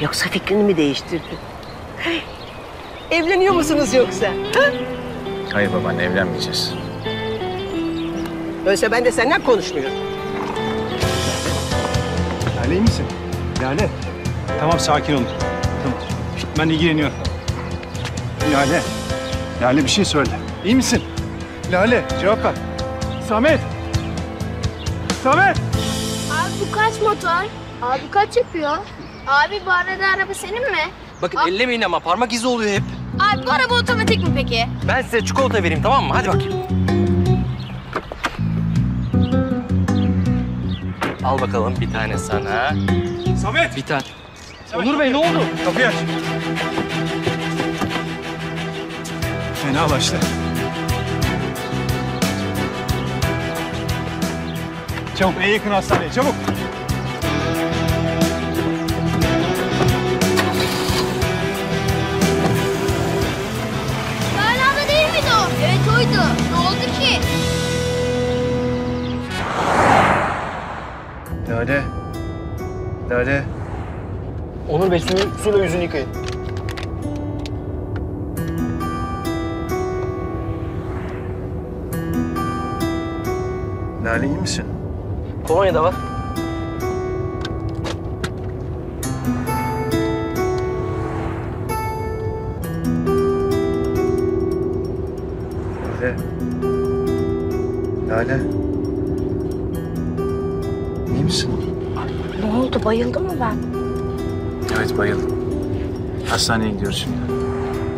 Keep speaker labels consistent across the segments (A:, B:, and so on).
A: Yoksa fikrini mi değiştirdin? Evleniyor musunuz yoksa? Ha?
B: Hayır babaanne evlenmeyeceğiz.
A: Öyleyse ben de senden konuşmuyorum.
C: Lale iyi misin? Lale. Tamam sakin olun. Tamam. Ben ilgileniyorum. Lale. Lale bir şey söyle. İyi misin? Lale cevap ver. Samet. Samet.
D: Abi bu kaç motor? Abi kaç yapıyor? Abi bu arada araba senin mi?
E: Bakın
D: Aa.
E: ellemeyin ama parmak izi oluyor hep.
D: Abi bu araba otomatik mi peki?
E: Ben size çikolata vereyim tamam mı? Hadi bakayım. Al bakalım bir tane sana.
C: Samet.
E: Bir tane. Onur Bey ne oldu?
C: Kapıyı aç. Fena başla. Çabuk en yakın hastaneye çabuk.
B: Lale. Lale.
E: Onur Bey suyu, suyla yüzünü yıkayın.
B: Lale iyi misin?
E: Kolonya da var.
B: Lale. Lale.
F: Oldu? Bayıldım mı ben?
B: Evet bayıldım. Hastaneye gidiyoruz şimdi.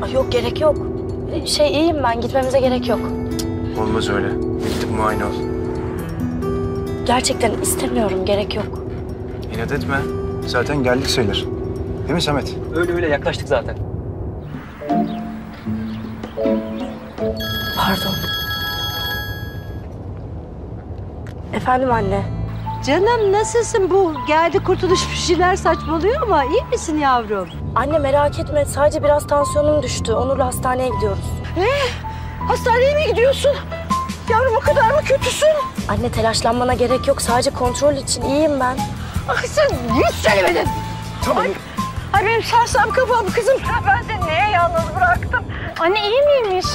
F: Ay yok gerek yok. Şey iyiyim ben. Gitmemize gerek yok.
B: Olmaz öyle. Gidip muayene ol.
F: Gerçekten istemiyorum. Gerek yok.
B: İnat etme. Zaten geldik sayılır. Değil mi Samet?
E: Öyle öyle yaklaştık zaten.
F: Pardon. Efendim anne.
G: Canım nasılsın bu? Geldi kurtuluş bir şeyler saçmalıyor ama iyi misin yavrum?
F: Anne merak etme. Sadece biraz tansiyonum düştü. Onur'la hastaneye gidiyoruz.
G: Hastaneye mi gidiyorsun? Yavrum o kadar mı kötüsün?
F: Anne telaşlanmana gerek yok. Sadece kontrol için iyiyim ben.
G: Ah sen hiç söylemedin. Tamam. Ay, ay benim sarsam kafam kızım. Ben seni niye yalnız bıraktım? Anne iyi miymiş?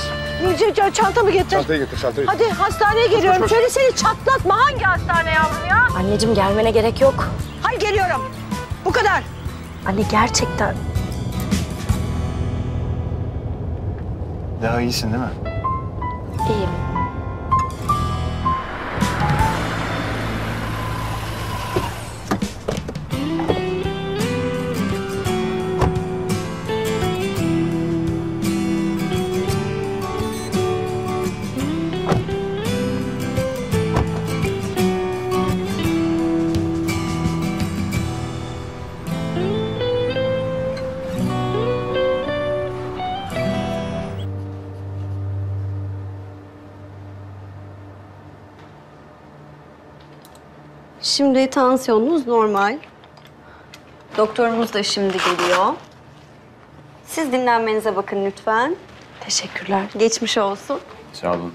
G: Çantamı getir.
C: Çantayı getir çantayı.
G: Hadi hastaneye geliyorum. Şöyle seni çatlatma. Hangi hastane yavrum ya?
F: Anneciğim gelmene gerek yok.
G: Hay geliyorum. Bu kadar.
F: Anne gerçekten.
B: Daha iyisin değil mi?
F: iyiyim.
H: Şimdi tansiyonunuz normal. Doktorumuz da şimdi geliyor. Siz dinlenmenize bakın lütfen.
F: Teşekkürler.
H: Geçmiş olsun.
B: Sağ olun.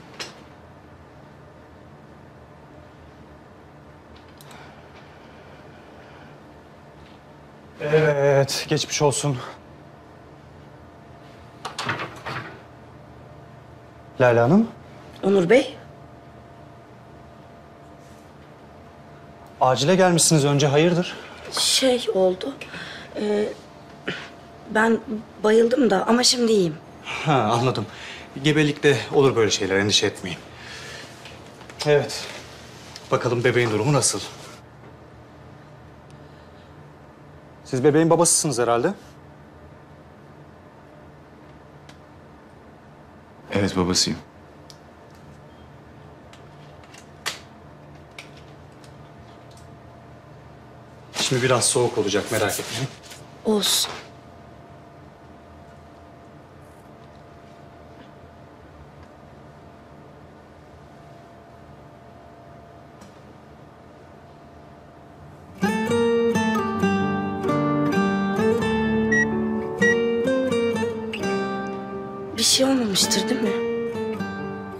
C: Evet geçmiş olsun. Lale Hanım.
F: Onur Bey.
C: Acile gelmişsiniz önce hayırdır?
F: Şey oldu. Ee, ben bayıldım da ama şimdi iyiyim.
I: Ha anladım. Gebelikte olur böyle şeyler endişe etmeyin. Evet. Bakalım bebeğin durumu nasıl? Siz bebeğin babasısınız herhalde.
B: Evet babasıyım.
I: Şimdi biraz soğuk olacak merak etmeyin.
F: Olsun. Bir şey olmamıştır değil mi?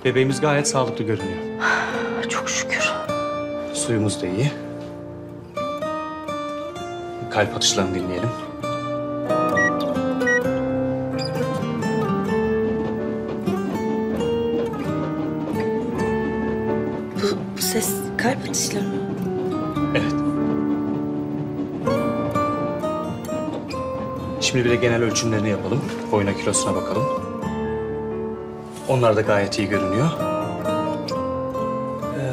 I: Bebeğimiz gayet sağlıklı görünüyor.
F: Çok şükür.
I: Suyumuz da iyi kalp atışlarını dinleyelim.
F: Bu, bu ses kalp atışları mı?
I: Evet. Şimdi bir de genel ölçümlerini yapalım. Boyuna kilosuna bakalım. Onlar da gayet iyi görünüyor. Ee,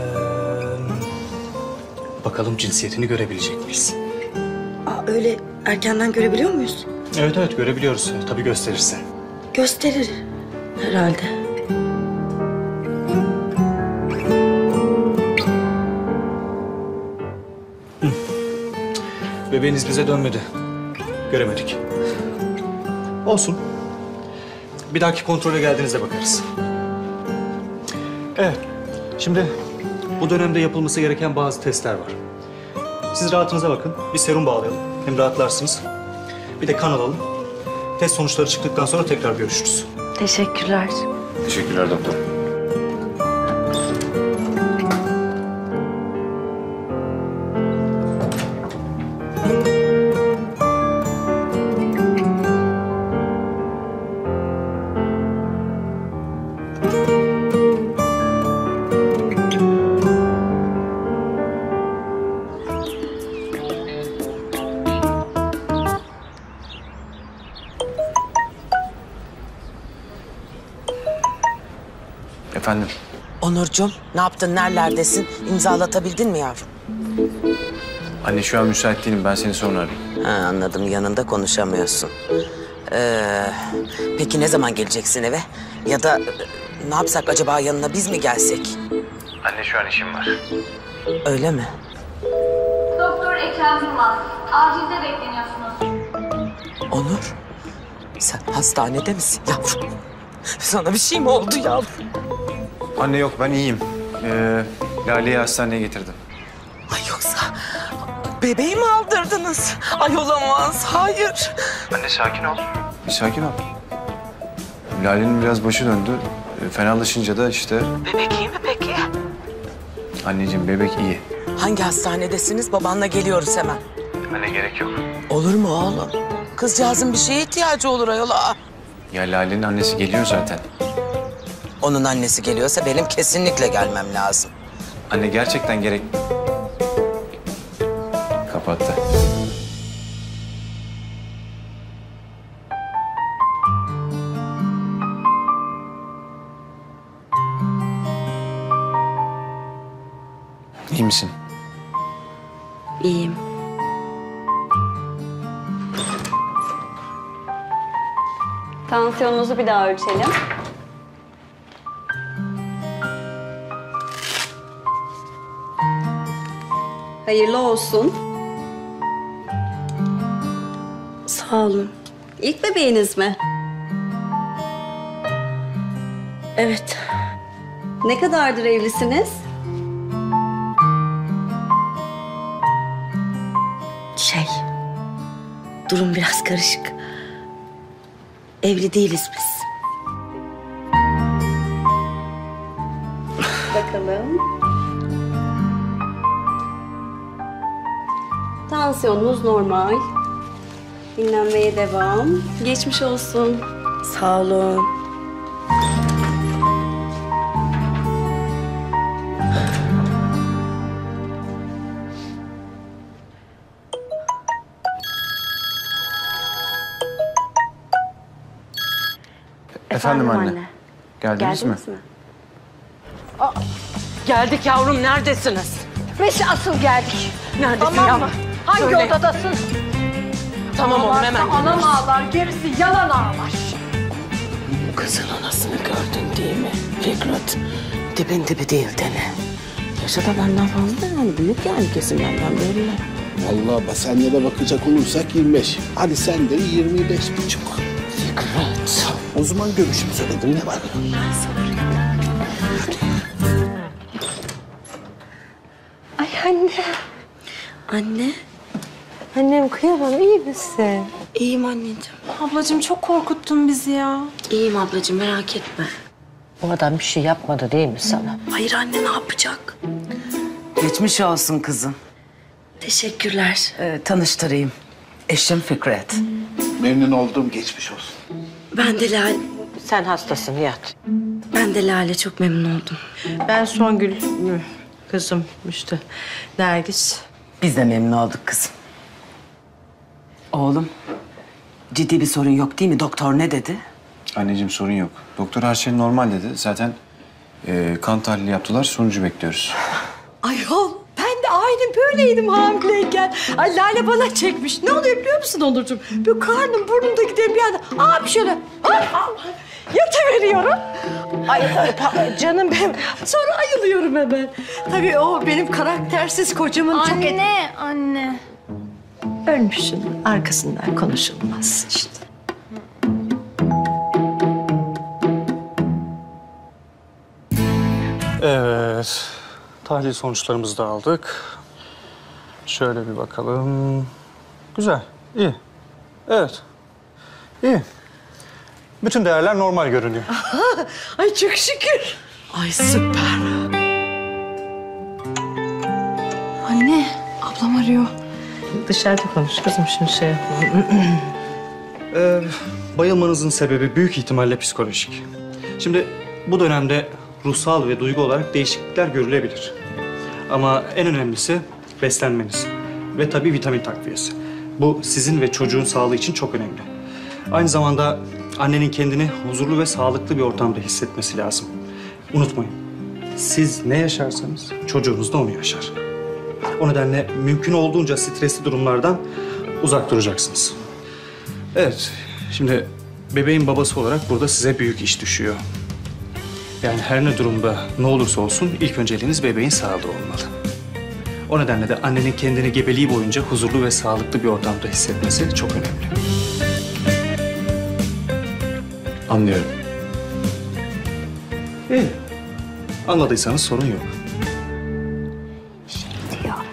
I: bakalım cinsiyetini görebilecek miyiz?
F: Öyle erkenden görebiliyor muyuz?
I: Evet evet görebiliyoruz. Tabii gösterirse.
F: Gösterir herhalde.
I: Bebeğiniz bize dönmedi. Göremedik. Olsun. Bir dahaki kontrole geldiğinizde bakarız. Evet. Şimdi bu dönemde yapılması gereken bazı testler var. Siz rahatınıza bakın. Bir serum bağlayalım. Hem rahatlarsınız. Bir de kan alalım. Test sonuçları çıktıktan sonra tekrar görüşürüz.
F: Teşekkürler.
B: Teşekkürler doktor.
J: Ne yaptın nerelerdesin? İmzalatabildin mi yavrum?
B: Anne şu an müsait değilim. Ben seni sonra arayayım.
J: Ha, anladım yanında konuşamıyorsun. Ee, peki ne zaman geleceksin eve? Ya da e, ne yapsak acaba yanına biz mi gelsek?
B: Anne şu an işim var.
J: Öyle mi?
K: Doktor Ekrem Yılmaz. Acilde bekleniyorsunuz.
J: Onur sen hastanede misin yavrum? Sana bir şey mi oldu yavrum?
B: Anne yok ben iyiyim. Ee, Lale'yi hastaneye getirdim.
J: Ay yoksa bebeği mi aldırdınız? Ay olamaz hayır.
B: Anne sakin ol. Bir sakin ol. Lale'nin biraz başı döndü. Ee, Fenalaşınca da işte
J: Bebek iyi mi peki?
B: anneciğim bebek iyi.
J: Hangi hastanedesiniz? Babanla geliyoruz hemen.
B: Anne gerek yok.
J: Olur mu oğlum? Kızcağızın bir şeye ihtiyacı olur ayol. Aa.
B: Ya Lale'nin annesi geliyor zaten.
J: Onun annesi geliyorsa benim kesinlikle gelmem lazım.
B: Anne gerçekten gerek... Kapattı. İyi misin?
F: İyiyim.
H: Tansiyonunuzu bir daha ölçelim. Hayırlı olsun.
F: Sağ olun.
H: İlk bebeğiniz mi?
F: Evet.
H: Ne kadardır evlisiniz?
F: Şey. Durum biraz karışık. Evli değiliz biz.
H: Tansiyonunuz normal. Dinlenmeye devam. Geçmiş olsun.
F: Sağ olun.
B: Efendim, anne. Geldiniz mi?
H: Geldiniz mi?
J: Geldik yavrum neredesiniz?
G: Biz asıl geldik.
J: Neredesin
G: Tamam
J: yavrum?
G: Hangi
J: Söyle.
G: odadasın?
J: Tamam oğlum hemen
G: Anam ağlar, gerisi yalan ağlar.
J: Kızın anasını gördün değil mi Fikret? Dibin dibi değil dene. Yaşa da benden fazla yani büyük yani kesin benden belli.
L: Vallahi basenlere de bakacak olursak 25. Hadi sen de 25 buçuk.
J: Fikret.
L: O zaman görüşüm söyledim ne var?
H: Ay anne.
F: Anne.
H: Annem kıyamam iyi misin?
F: İyiyim anneciğim.
G: Ablacığım çok korkuttun bizi ya.
F: İyiyim ablacığım merak etme.
J: Bu adam bir şey yapmadı değil mi sana?
F: Hayır anne ne yapacak?
J: Geçmiş olsun kızım.
F: Teşekkürler.
J: Ee, tanıştırayım. Eşim Fikret.
L: Memnun oldum geçmiş olsun.
F: Ben de Lale,
J: Sen hastasın yat.
F: ben de Lale çok memnun oldum.
M: Ben Songül.
N: kızım işte. Nergis.
O: Biz de memnun olduk kızım. Oğlum, ciddi bir sorun yok değil mi? Doktor ne dedi?
B: Anneciğim sorun yok. Doktor her şey normal dedi. Zaten e, kan tahlili yaptılar. Sonucu bekliyoruz.
G: Ayol ben de aynı böyleydim hamileyken. Ay Lale bana çekmiş. Ne oluyor biliyor musun Onurcuğum? Bir karnım burnumda giden bir anda abi şöyle hop, hop, yatıveriyorum. Ay pa- canım benim. Sonra ayılıyorum hemen. Tabii o benim karaktersiz kocamın çok... et-
D: Anne, anne.
N: Ölmüşsün. Arkasından konuşulmaz işte.
I: Evet. Tahlil sonuçlarımızı da aldık. Şöyle bir bakalım. Güzel, iyi. Evet, iyi. Bütün değerler normal görünüyor.
G: Ay çok şükür. Ay süper.
H: Anne, ablam arıyor.
N: Dışarıda konuş kızım şimdi şey.
I: Ee, bayılmanızın sebebi büyük ihtimalle psikolojik. Şimdi bu dönemde ruhsal ve duygu olarak değişiklikler görülebilir. Ama en önemlisi beslenmeniz ve tabii vitamin takviyesi. Bu sizin ve çocuğun sağlığı için çok önemli. Aynı zamanda annenin kendini huzurlu ve sağlıklı bir ortamda hissetmesi lazım. Unutmayın, siz ne yaşarsanız çocuğunuz da onu yaşar. O nedenle mümkün olduğunca stresli durumlardan uzak duracaksınız. Evet, şimdi bebeğin babası olarak burada size büyük iş düşüyor. Yani her ne durumda ne olursa olsun ilk önceliğiniz bebeğin sağlığı olmalı. O nedenle de annenin kendini gebeliği boyunca huzurlu ve sağlıklı bir ortamda hissetmesi çok önemli.
B: Anlıyorum.
I: İyi. Anladıysanız sorun yok.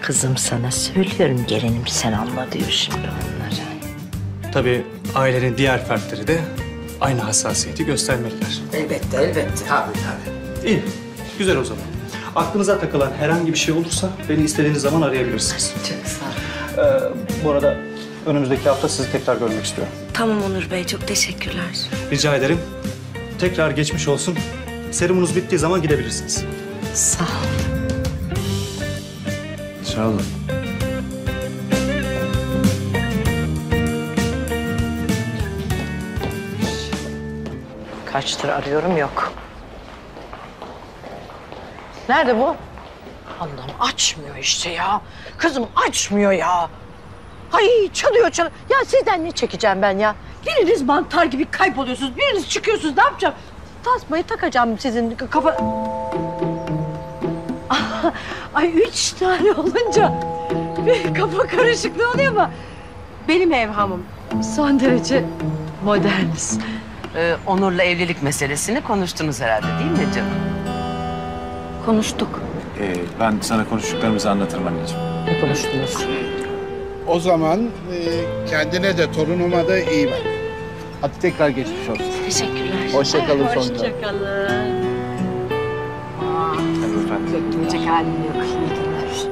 N: Kızım sana söylüyorum gelinim sen anla diyor şimdi onları.
I: Tabii ailenin diğer fertleri de aynı hassasiyeti göstermeliler.
O: Elbette, elbette. Tabii, tabii.
I: İyi, güzel o zaman. Aklınıza takılan herhangi bir şey olursa beni istediğiniz zaman arayabilirsiniz.
O: Çok sağ ol.
I: Ee, bu arada önümüzdeki hafta sizi tekrar görmek istiyorum.
F: Tamam Onur Bey çok teşekkürler.
I: Rica ederim. Tekrar geçmiş olsun. Serumunuz bittiği zaman gidebilirsiniz.
N: Sağ ol.
B: Sağ olun.
N: Kaçtır arıyorum yok. Nerede bu? Allah'ım açmıyor işte ya. Kızım açmıyor ya. Ay çalıyor çalıyor. Ya sizden ne çekeceğim ben ya?
G: Biriniz mantar gibi kayboluyorsunuz. Biriniz çıkıyorsunuz. Ne yapacağım?
N: Tasmayı takacağım sizin kafa...
G: Ay üç tane olunca bir kafa karışıklığı oluyor ama benim evhamım son derece moderniz.
O: Ee, Onur'la evlilik meselesini konuştunuz herhalde değil mi canım?
F: Konuştuk.
B: Ee, ben sana konuştuklarımızı anlatırım anneciğim.
N: Ne konuştunuz?
L: O zaman e, kendine de torunuma da iyi bak. Hadi tekrar geçmiş olsun.
F: Teşekkürler.
L: Hoşça kalın sonra.
G: Hoşçakalın.
B: Efendim.
G: Beklemeyecek halim yok. İyi günler.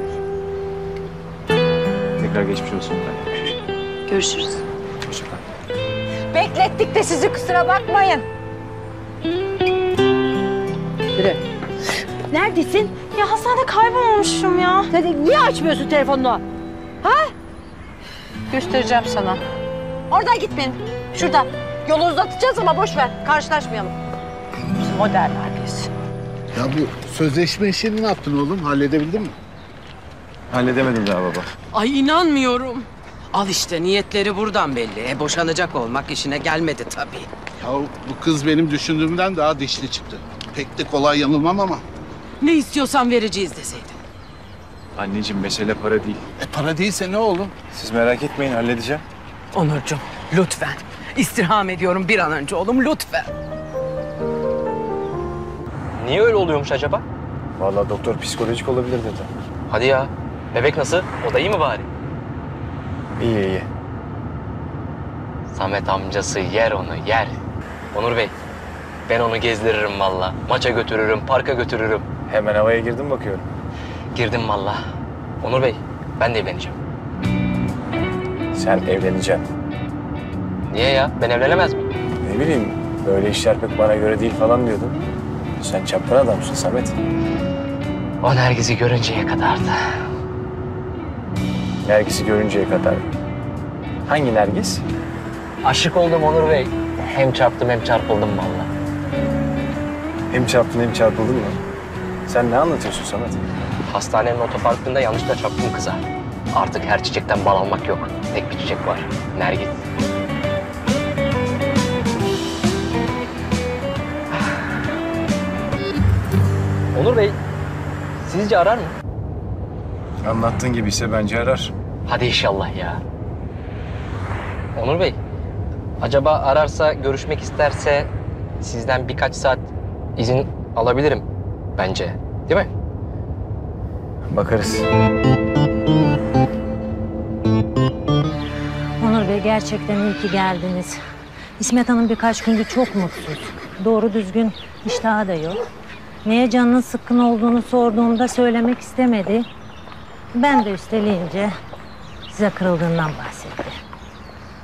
B: Tekrar geçmiş olsun.
F: Görüşürüz.
B: Hoşça kal.
G: Beklettik de sizi kusura bakmayın.
N: Yürü.
G: Neredesin?
P: Ya hastanede kaybolmuşum ya.
G: Sen niye açmıyorsun telefonunu?
N: Göstereceğim sana.
G: Oradan gitmeyin. Şurada. Yolu uzatacağız ama boş ver. Karşılaşmayalım. Biz.
L: Ya bu sözleşme işini ne yaptın oğlum? Halledebildin mi?
B: Halledemedim daha baba.
O: Ay inanmıyorum. Al işte niyetleri buradan belli. E boşanacak olmak işine gelmedi tabii.
L: Ya bu kız benim düşündüğümden daha dişli çıktı. Pek de kolay yanılmam ama.
O: Ne istiyorsan vereceğiz deseydin.
B: Anneciğim mesele para değil.
L: E para değilse ne oğlum?
B: Siz merak etmeyin halledeceğim.
O: Onurcuğum lütfen. İstirham ediyorum bir an önce oğlum lütfen.
Q: Niye öyle oluyormuş acaba?
B: Vallahi doktor psikolojik olabilir dedi.
Q: Hadi ya. Bebek nasıl? O da iyi mi bari?
B: İyi iyi.
Q: Samet amcası yer onu yer. Onur Bey, ben onu gezdiririm valla. Maça götürürüm, parka götürürüm.
B: Hemen havaya girdim bakıyorum.
Q: Girdim valla. Onur Bey, ben de evleneceğim.
B: Sen evleneceksin.
Q: Niye ya? Ben evlenemez miyim?
B: Ne bileyim böyle işler pek bana göre değil falan diyordun. Sen çapkın adamsın Samet.
Q: O Nergiz'i görünceye kadardı.
B: Nergis'i görünceye kadar. Hangi Nergis?
Q: Aşık oldum Onur Bey. Hem çarptım hem çarpıldım vallahi.
B: Hem çarptın hem çarpıldın mı? Sen ne anlatıyorsun Samet?
Q: Hastanenin otoparkında yanlışlıkla çarptım kıza. Artık her çiçekten bal almak yok. Tek bir çiçek var. Nergis. Onur Bey, sizce arar mı?
B: Anlattığın gibi ise bence arar.
Q: Hadi inşallah ya. Onur Bey, acaba ararsa, görüşmek isterse sizden birkaç saat izin alabilirim bence. Değil mi?
B: Bakarız.
R: Onur Bey gerçekten iyi ki geldiniz. İsmet Hanım birkaç gündür çok mutsuz. Doğru düzgün iştahı da yok. Neye canının sıkkın olduğunu sorduğumda söylemek istemedi. Ben de üsteleyince size kırıldığından bahsetti.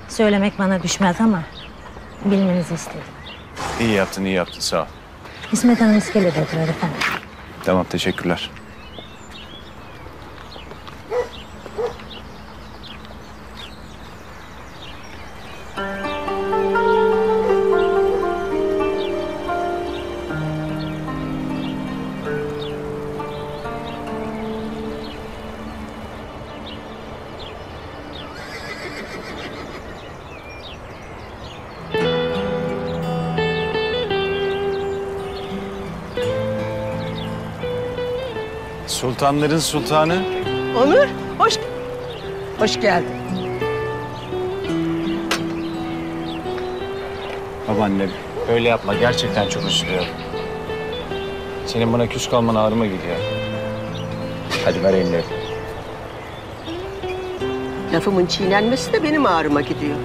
R: Söylemek bana düşmez ama bilmenizi istedim.
B: İyi yaptın, iyi yaptın. Sağ ol.
R: İsmet Hanım iskelede oturuyor efendim.
B: Tamam, teşekkürler. Sultanların sultanı.
N: Onur, hoş hoş geldin.
B: Babaanne, öyle yapma. Gerçekten çok üzülüyorum. Senin bana küs kalman ağrıma gidiyor. Hadi ver elini.
A: Lafımın çiğnenmesi de benim ağrıma gidiyor.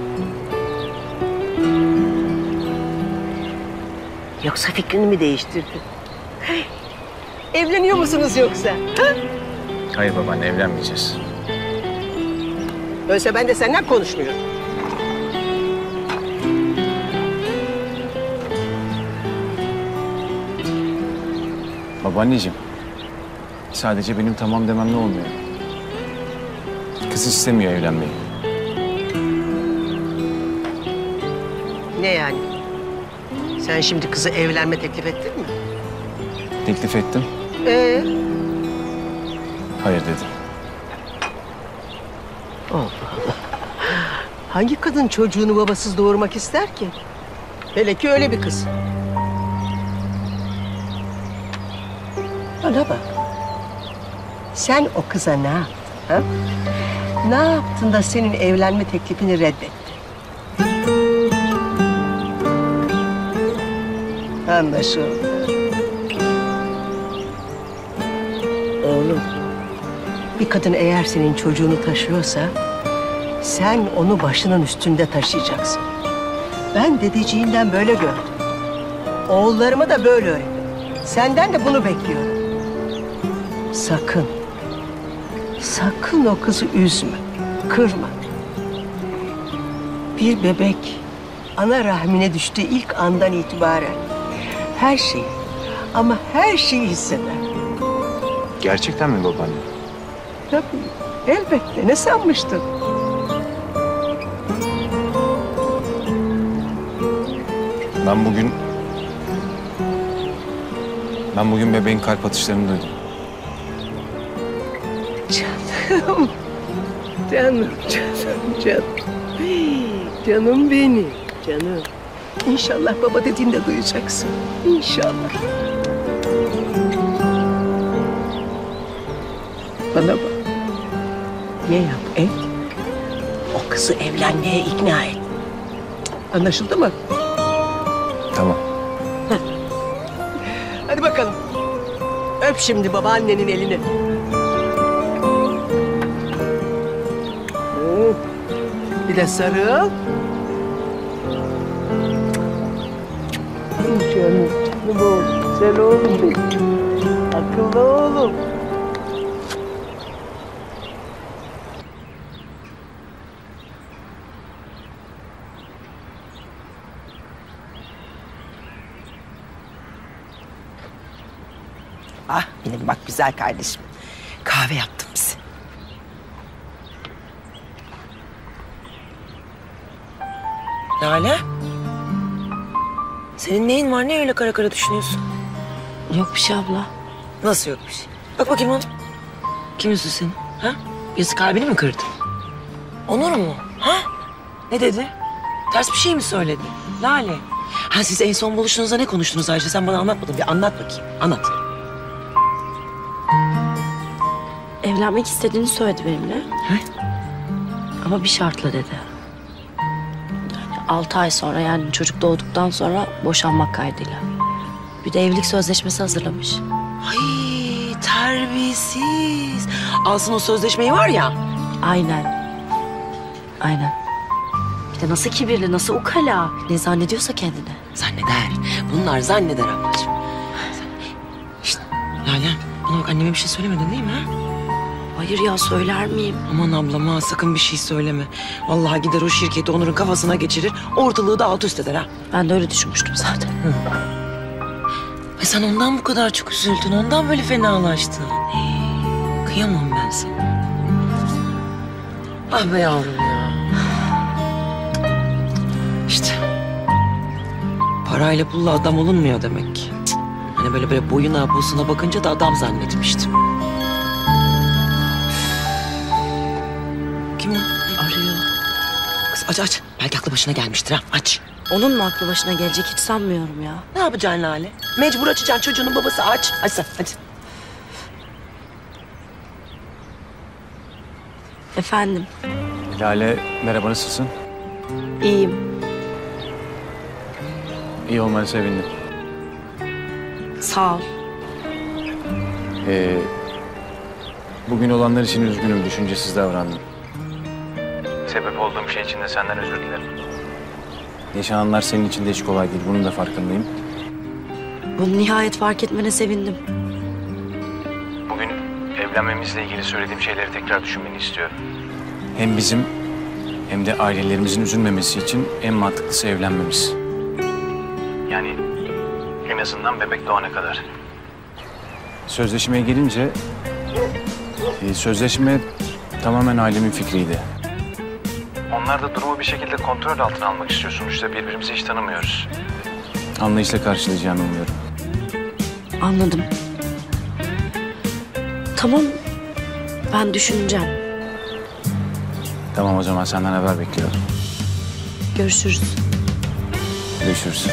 A: Yoksa fikrini mi değiştirdin? Evleniyor musunuz yoksa? Ha?
B: Hayır babaanne, evlenmeyeceğiz.
A: Öyleyse ben de senden konuşmuyorum.
B: Babaanneciğim, sadece benim tamam dememle olmuyor. Kız istemiyor evlenmeyi.
A: Ne yani? Sen şimdi kızı evlenme teklif ettin mi?
B: Teklif ettim,
A: Ee?
B: hayır dedi.
A: Allah Allah. Hangi kadın çocuğunu babasız doğurmak ister ki? Hele ki öyle bir kız. Bana bak. Sen o kıza ne yaptın? Ha? Ne yaptın da senin evlenme teklifini reddetti? Anlaşıldı. Oğlum, bir kadın eğer senin çocuğunu taşıyorsa... ...sen onu başının üstünde taşıyacaksın. Ben dedeciğinden böyle gördüm. Oğullarıma da böyle öğrettim. Senden de bunu bekliyorum. Sakın, sakın o kızı üzme, kırma. Bir bebek ana rahmine düştüğü ilk andan itibaren her şeyi ama her şeyi hisseder.
B: Gerçekten mi babaanne?
A: Tabii, elbette. Ne sanmıştın?
B: Ben bugün... Ben bugün bebeğin kalp atışlarını duydum.
A: Canım, canım, canım, canım. Canım benim, canım. İnşallah baba dediğinde duyacaksın. İnşallah. Bana bak. Ne yap et? O kızı evlenmeye ikna et. Anlaşıldı mı?
B: Tamam.
A: Hadi bakalım. Öp şimdi babaannenin elini. Hı. Bir de sarıl. Canım, canım oğlum. Güzel oğlum benim. Akıllı oğlum.
O: Bak güzel kardeşim. Kahve yaptım bize. Lale. Senin neyin var? Ne öyle kara kara düşünüyorsun?
F: Yok bir şey abla.
O: Nasıl yok bir şey? Bak bakayım ona. Kim üstü senin? Ha? Birisi kalbini mi kırdı? Onur mu? Ha? Ne dedi? Ters bir şey mi söyledi? Lale. Ha siz en son buluştuğunuzda ne konuştunuz Ayşe? Sen bana anlatmadın. Bir anlat bakayım. Anlat.
F: Evlenmek istediğini söyledi benimle. Ama bir şartla dedi. Yani altı ay sonra yani çocuk doğduktan sonra boşanmak kaydıyla. Bir de evlilik sözleşmesi hazırlamış.
O: Ay terbiyesiz. Alsın o sözleşmeyi var ya.
F: Aynen. Aynen. Bir de nasıl kibirli, nasıl ukala. Ne zannediyorsa kendine.
O: Zanneder. Bunlar zanneder ablacığım. Sen... Şişt, Lale bana bak anneme bir şey söylemedin değil mi? Ha?
F: Hayır ya söyler miyim?
O: Aman ablam ha sakın bir şey söyleme. Vallahi gider o şirketi Onur'un kafasına geçirir. Ortalığı da alt üst eder ha.
F: Ben de öyle düşünmüştüm zaten.
O: Ay sen ondan bu kadar çok üzüldün. Ondan böyle fenalaştın. Hey, kıyamam ben sana. Ah be yavrum ya. İşte. Parayla pulla adam olunmuyor demek ki. Hani böyle böyle boyuna posuna bakınca da adam zannetmiştim. Aç aç. Belki aklı başına gelmiştir ha. Aç.
F: Onun mu aklı başına gelecek hiç sanmıyorum ya.
O: Ne yapacaksın Lale? Mecbur açacaksın çocuğunun babası aç. Aç sen hadi.
F: Efendim,
B: Lale merhaba nasılsın?
F: iyiyim.
B: İyi olmanı sevindim.
F: Sağ ol.
B: Ee, bugün olanlar için üzgünüm, düşüncesiz davrandım. Sebep olduğum şey için de senden özür dilerim. Yaşananlar senin için de hiç kolay değil, bunun da farkındayım.
F: Bunu nihayet fark etmene sevindim.
B: Bugün evlenmemizle ilgili söylediğim şeyleri tekrar düşünmeni istiyorum. Hem bizim hem de ailelerimizin üzülmemesi için en mantıklısı evlenmemiz. Yani en azından bebek doğana kadar. Sözleşmeye gelince e, sözleşme tamamen ailemin fikriydi. Onlar da durumu bir şekilde kontrol altına almak istiyor. Sonuçta birbirimizi hiç tanımıyoruz. Anlayışla karşılayacağını umuyorum.
F: Anladım. Tamam, ben düşüneceğim.
B: Tamam o zaman senden haber bekliyorum.
F: Görüşürüz.
B: Görüşürüz.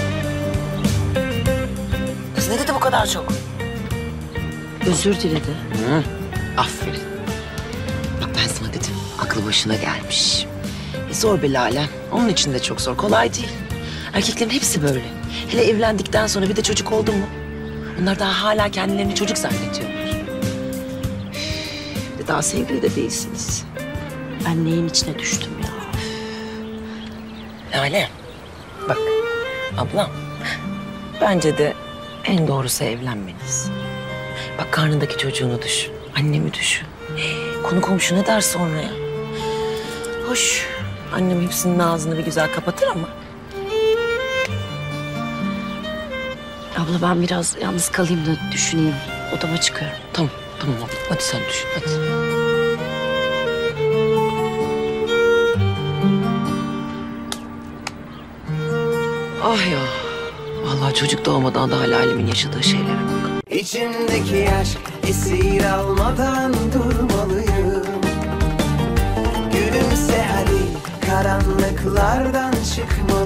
O: Kız ne dedi bu kadar çok?
F: Özür diledi.
O: Hı, aferin. Bak ben sana dedim. Aklı başına gelmiş. Zor be Lale. Onun için de çok zor. Kolay değil. Erkeklerin hepsi böyle. Hele evlendikten sonra bir de çocuk oldu mu? Onlar daha hala kendilerini çocuk zannediyorlar. Bir de daha sevgili de değilsiniz.
F: Ben neyin içine düştüm ya?
O: Lale. Bak ablam. Bence de en doğrusu evlenmeniz. Bak karnındaki çocuğunu düşün. Annemi düşün. Konu komşu ne der sonra ya? Hoş. Annem hepsinin ağzını bir güzel kapatır ama.
F: Abla ben biraz yalnız kalayım da düşüneyim. Odama çıkıyorum.
O: Tamam, tamam abla. Hadi sen düşün, hadi. Ah ya. Vallahi çocuk doğmadan da hala Halim'in yaşadığı şeylere bak.
J: İçimdeki aşk esir almadan durmalıyım karanlıklardan çıkmalıyım